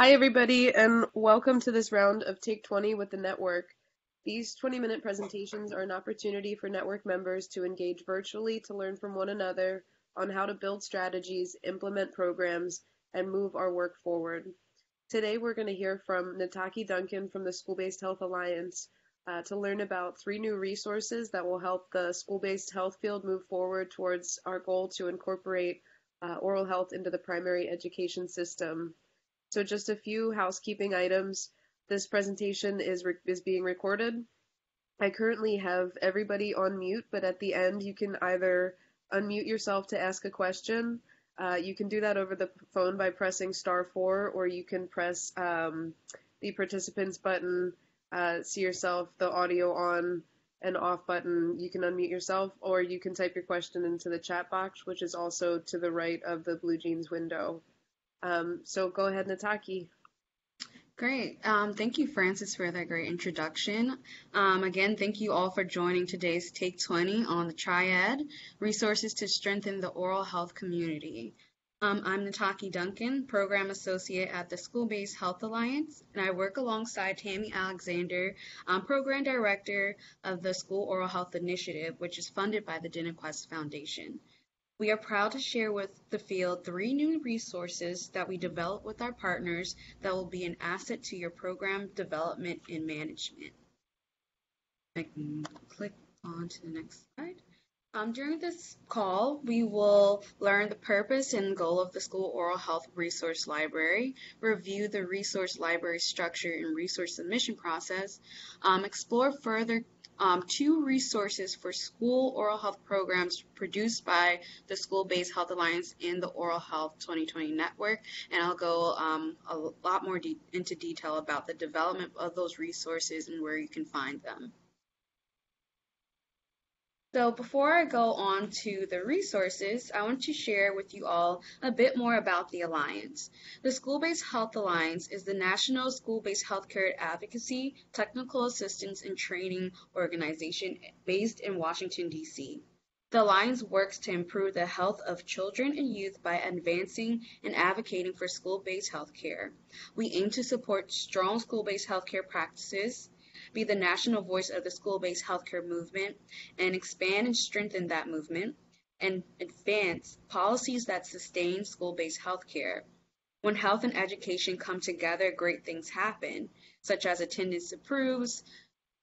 Hi, everybody, and welcome to this round of Take 20 with the network. These 20 minute presentations are an opportunity for network members to engage virtually to learn from one another on how to build strategies, implement programs, and move our work forward. Today, we're going to hear from Nataki Duncan from the School Based Health Alliance uh, to learn about three new resources that will help the school based health field move forward towards our goal to incorporate uh, oral health into the primary education system. So just a few housekeeping items. This presentation is, is being recorded. I currently have everybody on mute, but at the end you can either unmute yourself to ask a question. Uh, you can do that over the phone by pressing star four, or you can press um, the participants button, uh, see yourself, the audio on and off button. You can unmute yourself, or you can type your question into the chat box, which is also to the right of the Blue Jeans window. Um, so go ahead, Nataki. Great. Um, thank you, Francis, for that great introduction. Um, again, thank you all for joining today's Take 20 on the Triad, Resources to Strengthen the Oral Health Community. Um, I'm Nataki Duncan, Program Associate at the School-Based Health Alliance, and I work alongside Tammy Alexander, um, Program Director of the School Oral Health Initiative, which is funded by the DentaQuest Foundation. We are proud to share with the field three new resources that we developed with our partners that will be an asset to your program development and management. I can click on to the next slide. Um, during this call, we will learn the purpose and goal of the School Oral Health Resource Library, review the resource library structure and resource submission process, um, explore further um, two resources for school oral health programs produced by the School Based Health Alliance and the Oral Health 2020 Network. And I'll go um, a lot more de into detail about the development of those resources and where you can find them. So before I go on to the resources, I want to share with you all a bit more about the Alliance. The School-Based Health Alliance is the national school-based healthcare advocacy, technical assistance, and training organization based in Washington, D.C. The Alliance works to improve the health of children and youth by advancing and advocating for school-based healthcare. We aim to support strong school-based healthcare practices, be the national voice of the school-based healthcare movement, and expand and strengthen that movement, and advance policies that sustain school-based healthcare. When health and education come together, great things happen, such as attendance improves,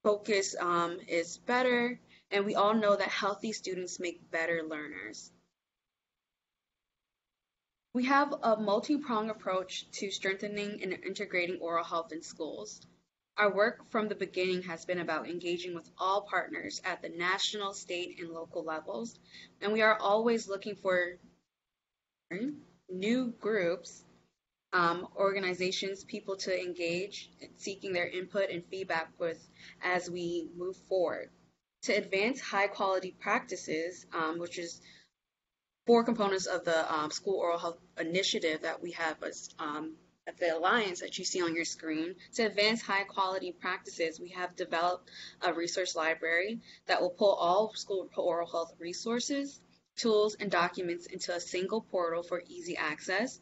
focus um, is better, and we all know that healthy students make better learners. We have a multi-pronged approach to strengthening and integrating oral health in schools. Our work from the beginning has been about engaging with all partners at the national, state, and local levels, and we are always looking for new groups, um, organizations, people to engage, seeking their input and feedback with as we move forward. To advance high quality practices, um, which is four components of the um, School Oral Health Initiative that we have um, at the Alliance that you see on your screen. To advance high quality practices, we have developed a resource library that will pull all school oral health resources, tools, and documents into a single portal for easy access.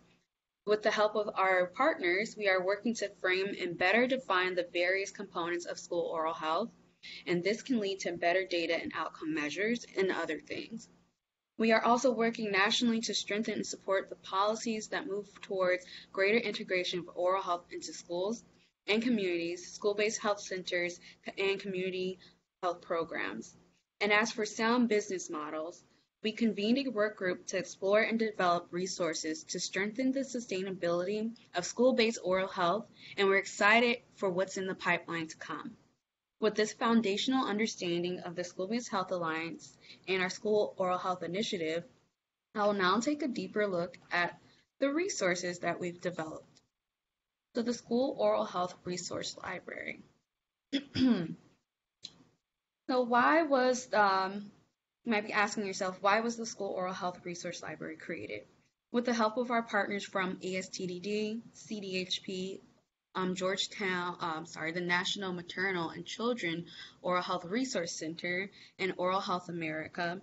With the help of our partners, we are working to frame and better define the various components of school oral health, and this can lead to better data and outcome measures and other things. We are also working nationally to strengthen and support the policies that move towards greater integration of oral health into schools and communities, school-based health centers, and community health programs. And as for sound business models, we convened a work group to explore and develop resources to strengthen the sustainability of school-based oral health, and we're excited for what's in the pipeline to come. With this foundational understanding of the School-Based Health Alliance and our School Oral Health Initiative, I will now take a deeper look at the resources that we've developed. So the School Oral Health Resource Library. so why was, um, you might be asking yourself, why was the School Oral Health Resource Library created? With the help of our partners from ASTDD, CDHP, um, Georgetown, um, sorry, the National Maternal and Children Oral Health Resource Center and Oral Health America,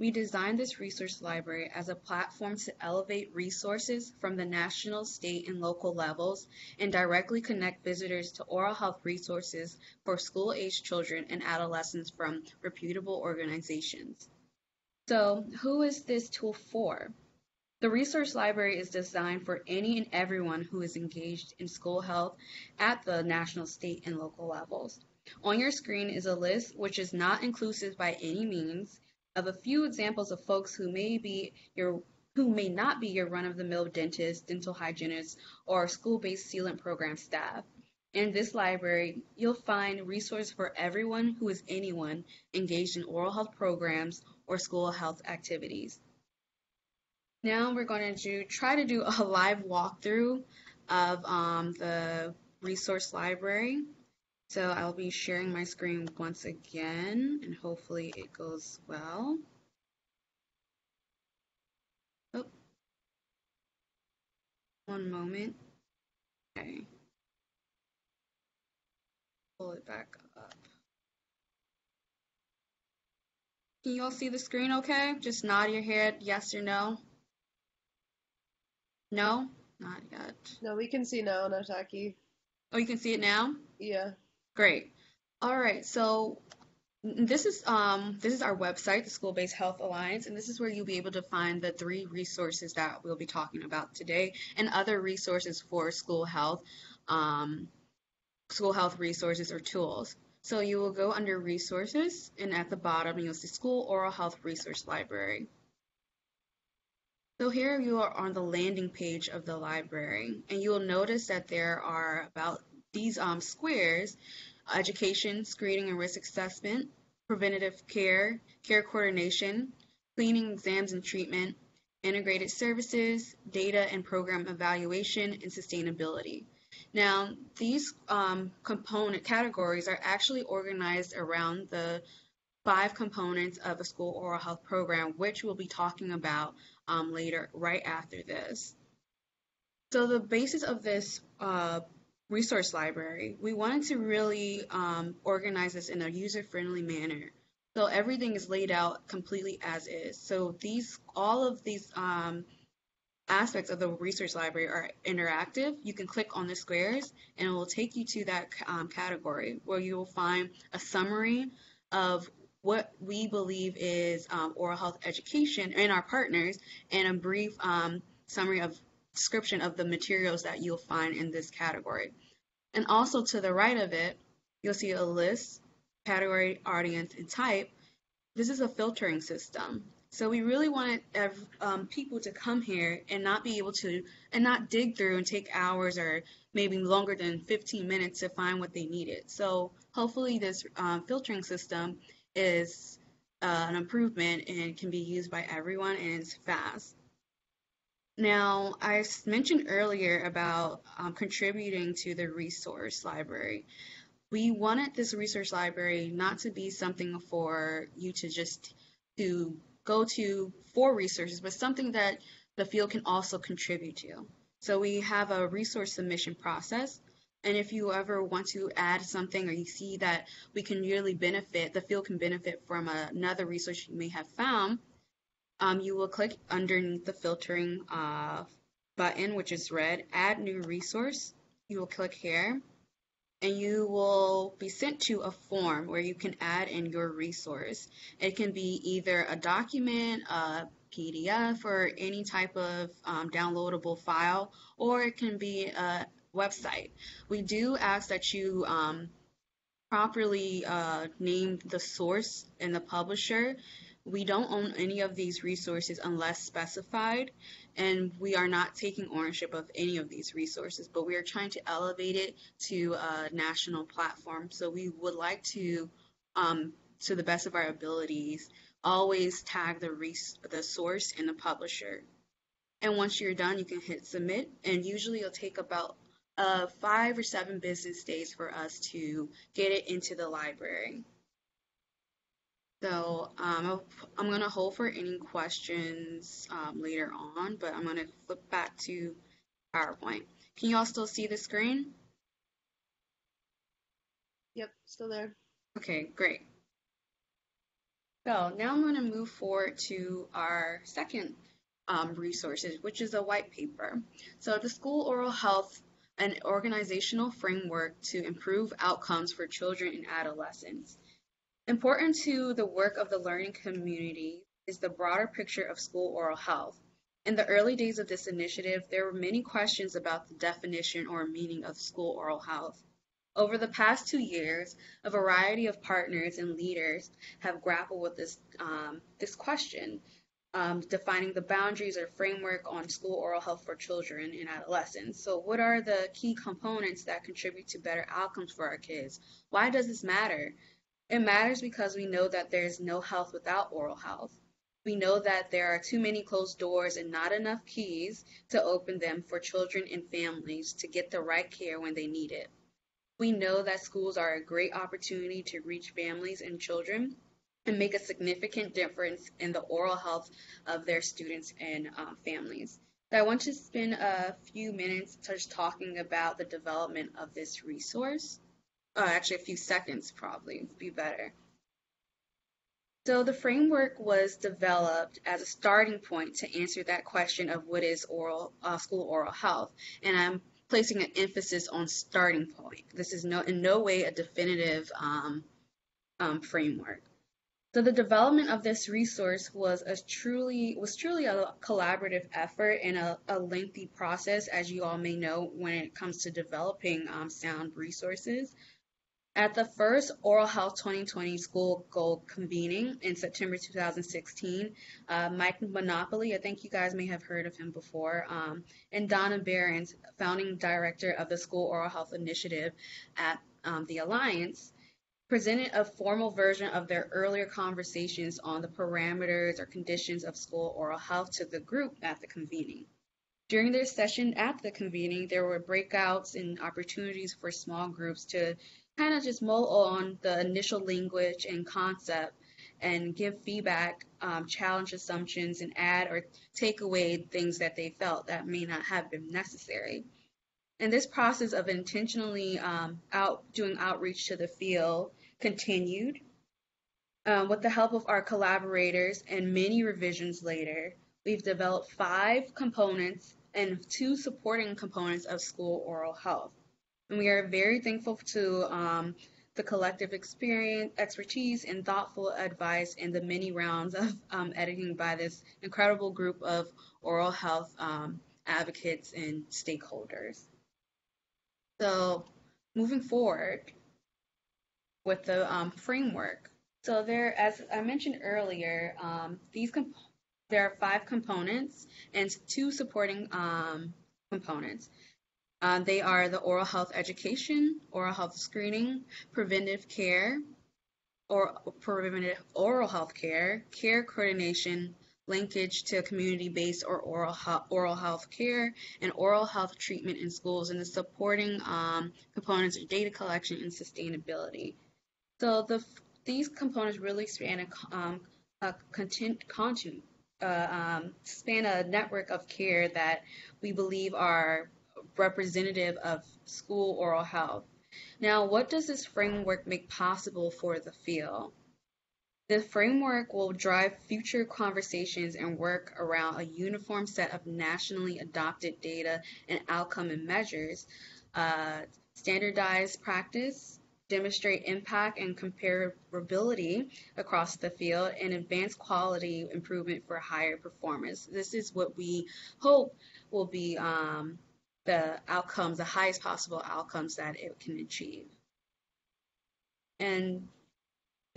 We designed this resource library as a platform to elevate resources from the national, state, and local levels and directly connect visitors to oral health resources for school-aged children and adolescents from reputable organizations. So, who is this tool for? The resource library is designed for any and everyone who is engaged in school health at the national, state, and local levels. On your screen is a list which is not inclusive by any means of a few examples of folks who may be your who may not be your run-of-the-mill dentist, dental hygienist, or school-based sealant program staff. In this library, you'll find resources for everyone who is anyone engaged in oral health programs or school health activities. Now we're going to do, try to do a live walkthrough of um, the resource library. So I'll be sharing my screen once again, and hopefully it goes well. Oh. One moment. Okay. Pull it back up. Can you all see the screen okay? Just nod your head yes or no. No? Not yet. No, we can see now, Nataki. Oh, you can see it now? Yeah. Great. All right, so this is um this is our website, the School Based Health Alliance, and this is where you'll be able to find the three resources that we'll be talking about today and other resources for school health, um, school health resources or tools. So you will go under resources and at the bottom you'll see School Oral Health Resource Library. So here you are on the landing page of the library and you will notice that there are about these um, squares education, screening and risk assessment, preventative care, care coordination, cleaning, exams and treatment, integrated services, data and program evaluation, and sustainability. Now, these um, component categories are actually organized around the five components of a school oral health program, which we'll be talking about um, later, right after this. So the basis of this uh, resource library, we wanted to really um, organize this in a user-friendly manner. So everything is laid out completely as is. So these, all of these um, aspects of the research library are interactive. You can click on the squares and it will take you to that um, category where you will find a summary of what we believe is um, oral health education and our partners and a brief um, summary of description of the materials that you'll find in this category. And also to the right of it, you'll see a list, category, audience, and type. This is a filtering system. So we really wanted um, people to come here and not be able to, and not dig through and take hours or maybe longer than 15 minutes to find what they needed. So hopefully this um, filtering system is uh, an improvement and can be used by everyone and it's fast. Now, I mentioned earlier about um, contributing to the resource library. We wanted this resource library not to be something for you to just to go to for resources, but something that the field can also contribute to. So we have a resource submission process. And if you ever want to add something or you see that we can really benefit, the field can benefit from another resource you may have found, um, you will click underneath the filtering uh, button, which is red, add new resource. You will click here and you will be sent to a form where you can add in your resource. It can be either a document, a PDF, or any type of um, downloadable file, or it can be a website. We do ask that you um, properly uh, name the source and the publisher we don't own any of these resources unless specified, and we are not taking ownership of any of these resources, but we are trying to elevate it to a national platform. So we would like to, um, to the best of our abilities, always tag the, res- the source and the publisher. And once you're done, you can hit submit, and usually it'll take about uh, five or seven business days for us to get it into the library. So um, I'm going to hold for any questions um, later on, but I'm going to flip back to PowerPoint. Can you all still see the screen? Yep, still there. Okay, great. So now I'm going to move forward to our second um, resources, which is a white paper. So the School Oral Health an organizational framework to improve outcomes for children and adolescents. Important to the work of the learning community is the broader picture of school oral health. In the early days of this initiative, there were many questions about the definition or meaning of school oral health. Over the past two years, a variety of partners and leaders have grappled with this, um, this question, um, defining the boundaries or framework on school oral health for children and adolescents. So, what are the key components that contribute to better outcomes for our kids? Why does this matter? It matters because we know that there's no health without oral health. We know that there are too many closed doors and not enough keys to open them for children and families to get the right care when they need it. We know that schools are a great opportunity to reach families and children and make a significant difference in the oral health of their students and um, families. So I want to spend a few minutes just talking about the development of this resource. Uh, actually, a few seconds probably would be better. So the framework was developed as a starting point to answer that question of what is oral uh, school oral health, and I'm placing an emphasis on starting point. This is no in no way a definitive um, um, framework. So the development of this resource was a truly was truly a collaborative effort and a, a lengthy process, as you all may know, when it comes to developing um, sound resources. At the first Oral Health 2020 School Goal convening in September 2016, uh, Mike Monopoli, I think you guys may have heard of him before, um, and Donna Behrens, founding director of the School Oral Health Initiative at um, the Alliance, presented a formal version of their earlier conversations on the parameters or conditions of school oral health to the group at the convening. During their session at the convening, there were breakouts and opportunities for small groups to kind of just mull on the initial language and concept and give feedback, um, challenge assumptions, and add or take away things that they felt that may not have been necessary. And this process of intentionally um, out doing outreach to the field continued. Um, with the help of our collaborators and many revisions later, we've developed five components and two supporting components of school oral health. And we are very thankful to um, the collective experience, expertise, and thoughtful advice in the many rounds of um, editing by this incredible group of oral health um, advocates and stakeholders. So, moving forward, with the um, framework. So there, as I mentioned earlier, um, these there are five components and two supporting um, components. Uh, they are the oral health education, oral health screening, preventive care, or preventive oral health care, care coordination, linkage to community-based or oral, oral health care, and oral health treatment in schools, and the supporting um, components of data collection and sustainability. So the these components really span a, um, a content, content uh, um, span a network of care that we believe are representative of school oral health. Now, what does this framework make possible for the field? The framework will drive future conversations and work around a uniform set of nationally adopted data and outcome and measures, uh, standardized practice, demonstrate impact and comparability across the field, and advance quality improvement for higher performance. This is what we hope will be um, the outcomes, the highest possible outcomes that it can achieve. And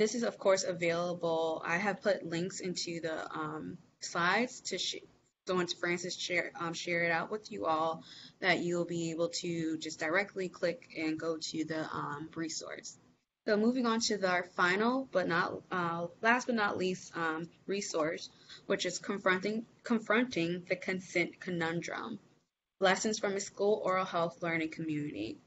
this is, of course, available. I have put links into the um, slides to so once Francis share, um, share it out with you all, that you'll be able to just directly click and go to the um, resource. So moving on to our final, but not uh, last but not least, um, resource, which is confronting confronting the consent conundrum. Lessons from a school oral health learning community.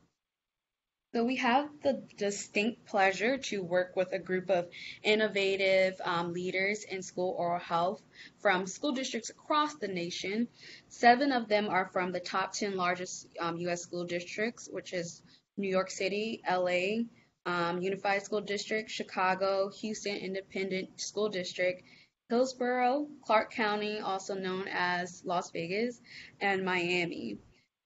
So we have the distinct pleasure to work with a group of innovative um, leaders in school oral health from school districts across the nation. Seven of them are from the top 10 largest um, U.S. school districts, which is New York City, LA, um, Unified School District, Chicago, Houston Independent School District, Hillsborough, Clark County, also known as Las Vegas, and Miami.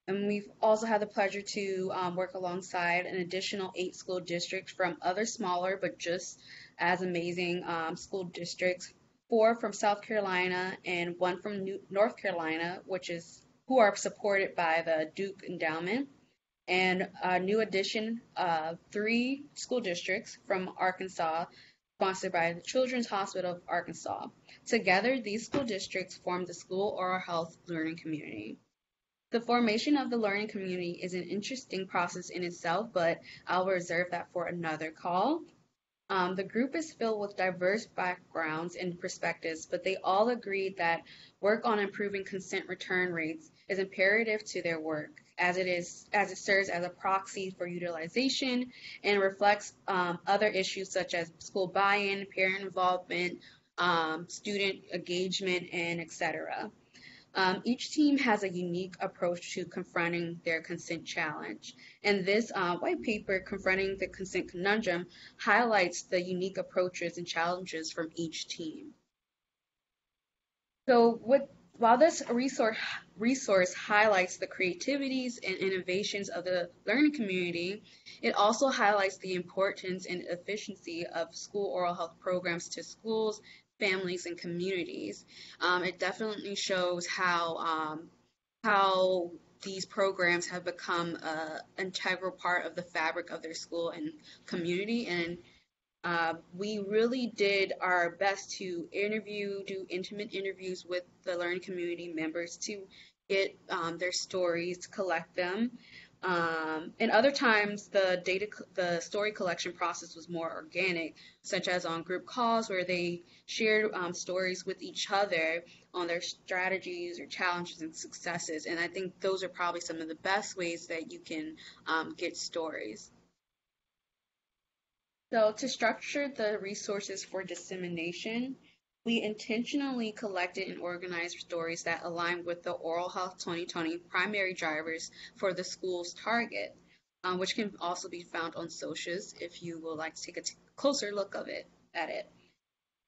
And we've also had the pleasure to um, work alongside an additional eight school districts from other smaller but just as amazing um, school districts, four from South Carolina and one from New North Carolina, which is who are supported by the Duke Endowment, and a new addition of three school districts from Arkansas, sponsored by the Children's Hospital of Arkansas. Together, these school districts form the School Oral Health Learning Community. The formation of the learning community is an interesting process in itself, but I'll reserve that for another call. Um, the group is filled with diverse backgrounds and perspectives, but they all agreed that work on improving consent return rates is imperative to their work, as it is as it serves as a proxy for utilization and reflects um, other issues such as school buy-in, parent involvement, um, student engagement, and etc. Um, each team has a unique approach to confronting their consent challenge. And this uh, white paper, Confronting the Consent Conundrum, highlights the unique approaches and challenges from each team. So, while this resource, resource highlights the creativities and innovations of the learning community, it also highlights the importance and efficiency of school oral health programs to schools, families and communities. Um, it definitely shows how um, how these programs have become an integral part of the fabric of their school and community. And uh, we really did our best to interview, do intimate interviews with the learning community members to get um, their stories, collect them. Um, and other times, the data, the story collection process was more organic, such as on group calls where they shared um, stories with each other on their strategies or challenges and successes. And I think those are probably some of the best ways that you can um, get stories. So to structure the resources for dissemination, we intentionally collected and organized stories that align with the Oral Health 2020 primary drivers for the school's target, um, which can also be found on socials if you would like to take a closer look of it at it.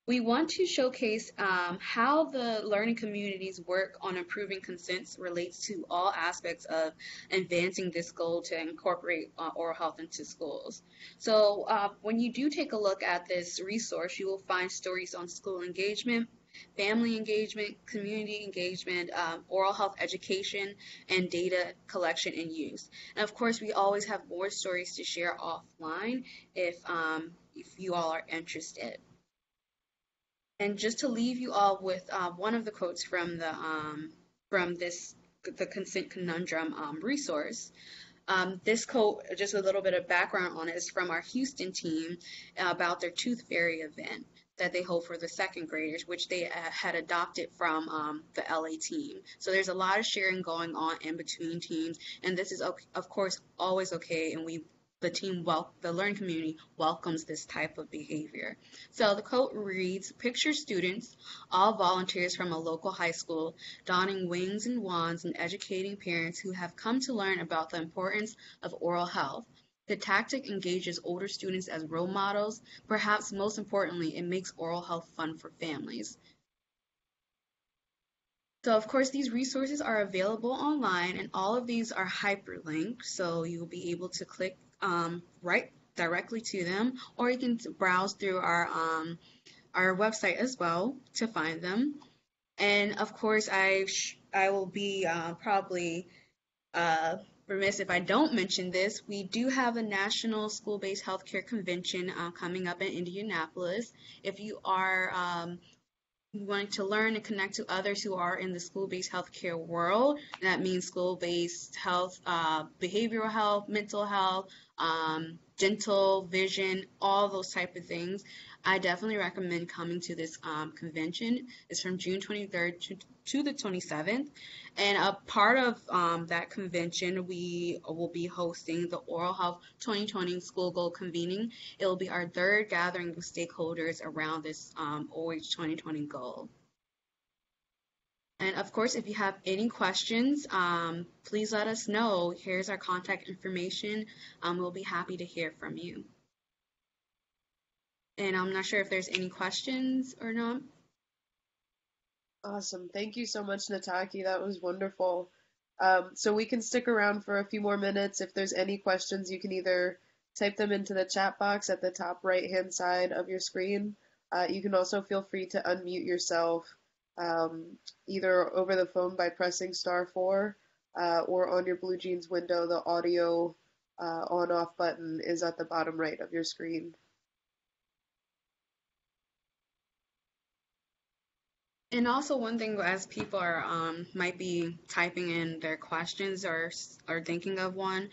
We want to showcase um, how the learning community's work on improving consents relates to all aspects of advancing this goal to incorporate uh, oral health into schools. So uh, when you do take a look at this resource, you will find stories on school engagement, family engagement, community engagement, um, oral health education, and data collection and use. And of course, we always have more stories to share offline if, um, if you all are interested. And just to leave you all with uh, one of the quotes from the um, from this the consent conundrum um, resource. Um, this quote, just a little bit of background on it, is from our Houston team about their Tooth Fairy event that they hold for the second graders, which they uh, had adopted from um, the LA team. So there's a lot of sharing going on in between teams, and this is, of course, always okay, and we the team wel- the learning community welcomes this type of behavior. So the quote reads, picture students, all volunteers from a local high school, donning wings and wands and educating parents who have come to learn about the importance of oral health. The tactic engages older students as role models. Perhaps most importantly, it makes oral health fun for families. So of course these resources are available online and all of these are hyperlinked so you'll be able to click um, right directly to them, or you can browse through our um, our website as well to find them. And of course, I I will be uh, probably uh, remiss if I don't mention this. We do have a national school-based healthcare convention uh, coming up in Indianapolis. If you are um, wanting to learn and connect to others who are in the school-based healthcare world, that means school-based health, uh, behavioral health, mental health, um, dental, vision, all those type of things. I definitely recommend coming to this um, convention. It's from June 23rd to, to the 27th. And a part of um, that convention, we will be hosting the Oral Health 2020 School Goal Convening. It will be our third gathering of stakeholders around this um, OH 2020 goal. And of course, if you have any questions, um, please let us know. Here's our contact information. Um, we'll be happy to hear from you. And I'm not sure if there's any questions or not. Awesome. Thank you so much, Nataki. That was wonderful. Um, so we can stick around for a few more minutes. If there's any questions, you can either type them into the chat box at the top right-hand side of your screen. Uh, you can also feel free to unmute yourself um, either over the phone by pressing star four uh, or on your BlueJeans window, the audio uh, on off button is at the bottom right of your screen. And also one thing as people are um, might be typing in their questions or are thinking of one,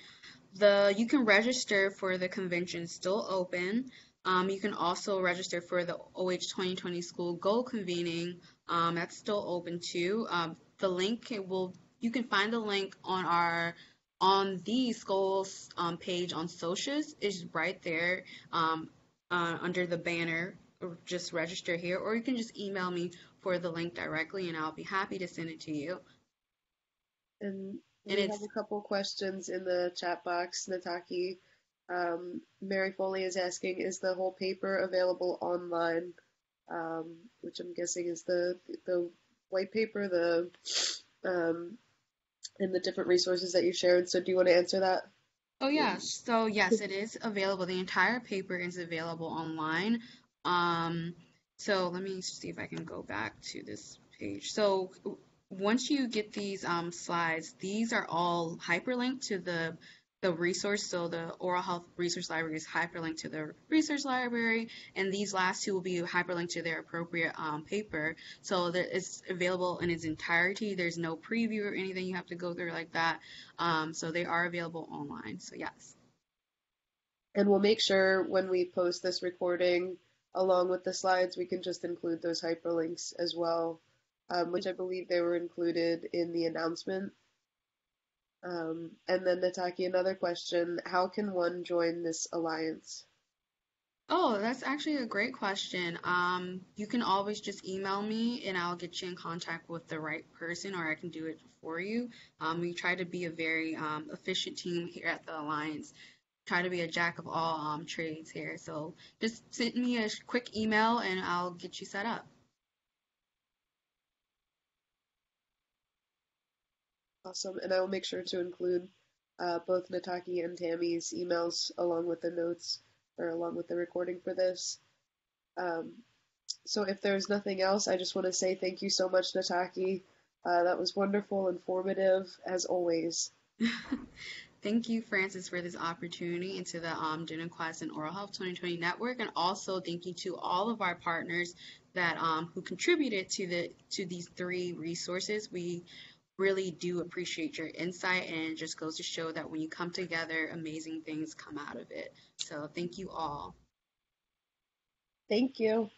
the you can register for the convention still open. Um, you can also register for the OH 2020 School goal convening. Um, that's still open too. Um, the link will you can find the link on our on the schools um, page on socials is right there um, uh, under the banner. Just register here, or you can just email me for the link directly, and I'll be happy to send it to you. And we and have a couple questions in the chat box, Nataki. Um, Mary Foley is asking, is the whole paper available online? Um, which I'm guessing is the the white paper, the um, and the different resources that you shared. So do you want to answer that? Oh yeah. So yes, it is available. The entire paper is available online. Um, so let me see if I can go back to this page. So once you get these um, slides, these are all hyperlinked to the the resource. So the oral health resource library is hyperlinked to the research library, and these last two will be hyperlinked to their appropriate um, paper. So that it's available in its entirety. There's no preview or anything you have to go through like that. Um, so they are available online. So yes. And we'll make sure when we post this recording, along with the slides, we can just include those hyperlinks as well um, which I believe they were included in the announcement. Um, and then Nataki, another question: How can one join this alliance? Oh, that's actually a great question. Um, you can always just email me and I'll get you in contact with the right person or I can do it for you. Um, we try to be a very um, efficient team here at the Alliance. Try to be a jack of all um, trades here. So just send me a quick email and I'll get you set up. Awesome. And I will make sure to include uh, both Nataki and Tammy's emails along with the notes or along with the recording for this. Um, so if there's nothing else, I just want to say thank you so much, Nataki. Uh, that was wonderful, informative, as always. thank you, Francis, for this opportunity into the um, DentaQuest and Oral Health 2020 Network, and also thank you to all of our partners that um, who contributed to the to these three resources. We really do appreciate your insight and it just goes to show that when you come together, amazing things come out of it. So thank you all. Thank you.